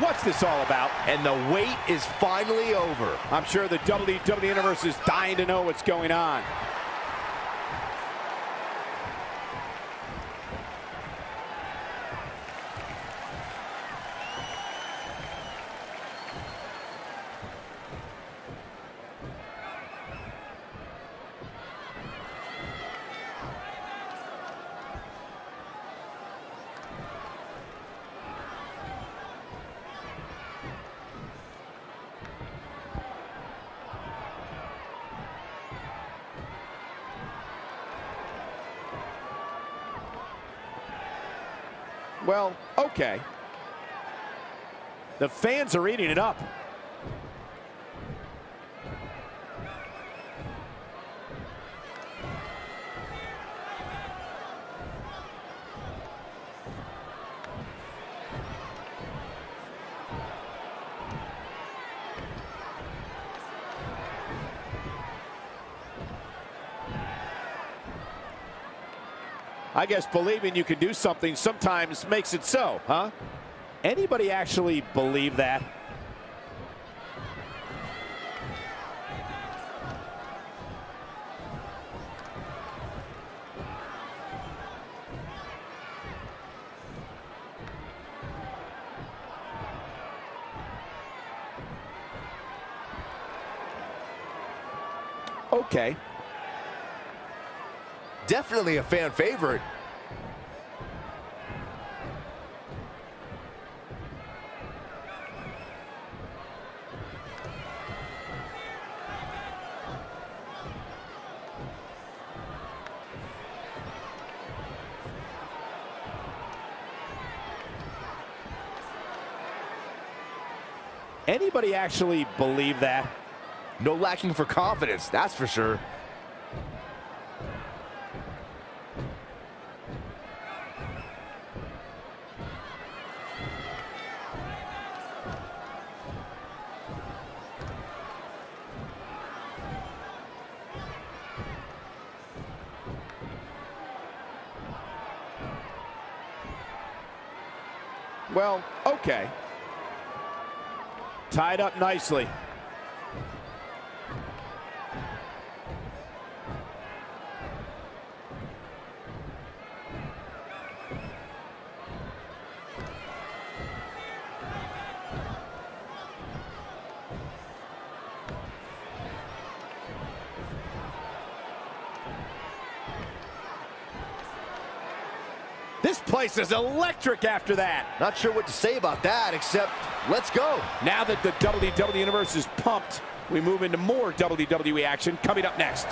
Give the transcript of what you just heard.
What's this all about? And the wait is finally over. I'm sure the WWE Universe is dying to know what's going on. Well, okay. The fans are eating it up. I guess believing you can do something sometimes makes it so, huh? Anybody actually believe that? Okay. Definitely a fan favorite. Anybody actually believe that? No lacking for confidence, that's for sure. Well, okay. Tied up nicely. This place is electric after that. Not sure what to say about that, except let's go. Now that the WWE Universe is pumped, we move into more WWE action coming up next.